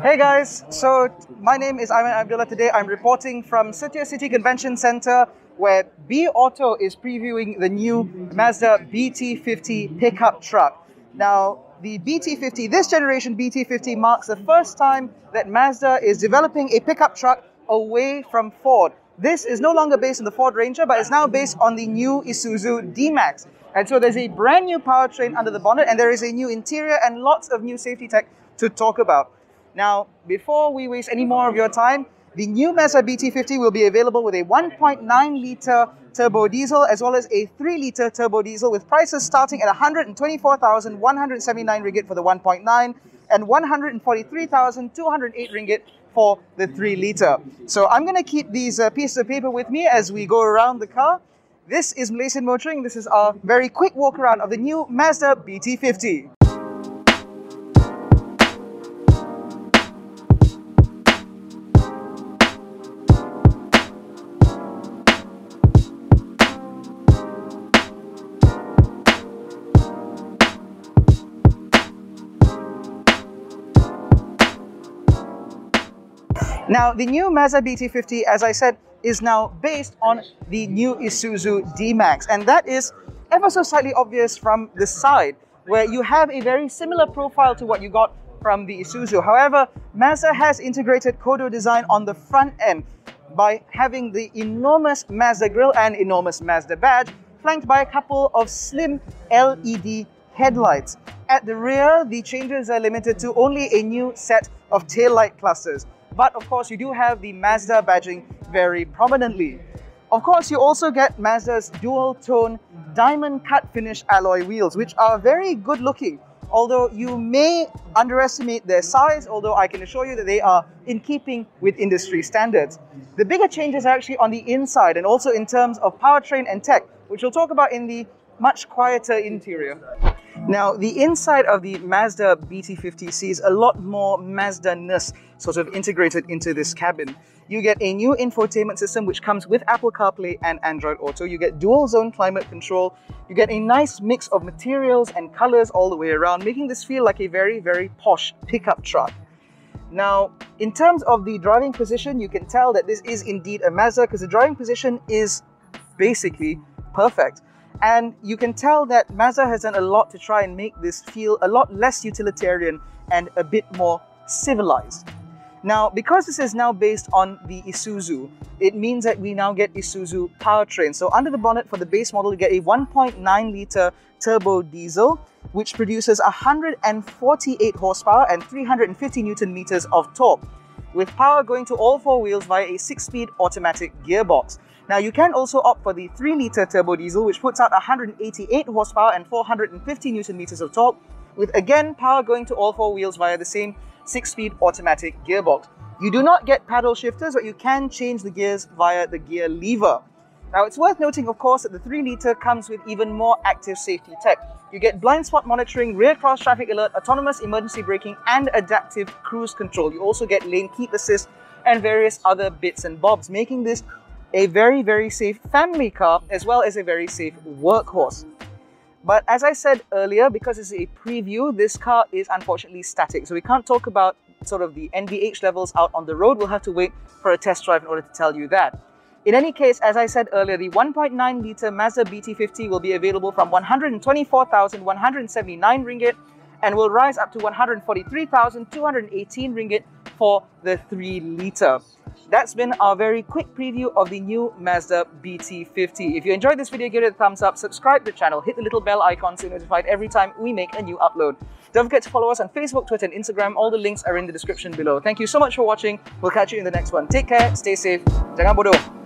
Hey guys, so my name is Aiman Abdullah. Today I'm reporting from Setia City Convention Center where Bauto is previewing the new Mazda BT50 pickup truck. Now, the BT50, this generation BT50 marks the first time that Mazda is developing a pickup truck away from Ford. This is no longer based on the Ford Ranger, but it's now based on the new Isuzu D-Max. And so there's a brand new powertrain under the bonnet and there is a new interior and lots of new safety tech to talk about. Now, before we waste any more of your time, the new Mazda BT50 will be available with a 1.9 litre turbo diesel as well as a 3 litre turbo diesel with prices starting at 124,179 ringgit for the 1.9 and 143,208 ringgit for the 3 litre. So I'm going to keep these uh, pieces of paper with me as we go around the car. This is Malaysian Motoring. This is our very quick walk around of the new Mazda BT50. Now, the new Mazda BT50, as I said, is now based on the new Isuzu D-Max. And that is ever so slightly obvious from the side, where you have a very similar profile to what you got from the Isuzu. However, Mazda has integrated Kodo design on the front end by having the enormous Mazda grille and enormous Mazda badge, flanked by a couple of slim LED headlights. At the rear, the changes are limited to only a new set of tail light clusters. But of course, you do have the Mazda badging very prominently. Of course, you also get Mazda's dual tone diamond cut finish alloy wheels, which are very good looking. Although you may underestimate their size, although I can assure you that they are in keeping with industry standards. The bigger changes are actually on the inside and also in terms of powertrain and tech, which we'll talk about in the much quieter interior. Now, the inside of the Mazda BT50 sees a lot more Mazda-ness sort of integrated into this cabin. You get a new infotainment system which comes with Apple CarPlay and Android Auto. You get dual zone climate control. You get a nice mix of materials and colors all the way around, making this feel like a very, very posh pickup truck. Now, in terms of the driving position, you can tell that this is indeed a Mazda because the driving position is basically perfect. And you can tell that Mazda has done a lot to try and make this feel a lot less utilitarian and a bit more civilized. Now, because this is now based on the Isuzu, it means that we now get Isuzu powertrain. So under the bonnet for the base model, you get a 1.9 litre turbo diesel, which produces 148 horsepower and 350 newton meters of torque, with power going to all four wheels via a 6-speed automatic gearbox. Now you can also opt for the 3 litre turbo diesel which puts out 188 horsepower and 450 newton meters of torque with again power going to all four wheels via the same 6-speed automatic gearbox. You do not get paddle shifters but you can change the gears via the gear lever. Now it's worth noting of course that the 3 litre comes with even more active safety tech. You get blind spot monitoring, rear cross traffic alert, autonomous emergency braking and adaptive cruise control. You also get lane keep assist and various other bits and bobs, making this a very, very safe family car as well as a very safe workhorse. But as I said earlier, because it's a preview, this car is unfortunately static. So we can't talk about sort of the NVH levels out on the road. We'll have to wait for a test drive in order to tell you that. In any case, as I said earlier, the 1.9 litre Mazda BT50 will be available from 124,179 ringgit and will rise up to 143,218 ringgit for the 3 litre. That's been our very quick preview of the new Mazda BT50. If you enjoyed this video, give it a thumbs up, subscribe to the channel, hit the little bell icon so you're notified every time we make a new upload. Don't forget to follow us on Facebook, Twitter and Instagram. All the links are in the description below. Thank you so much for watching. We'll catch you in the next one. Take care, stay safe, jangan bodoh.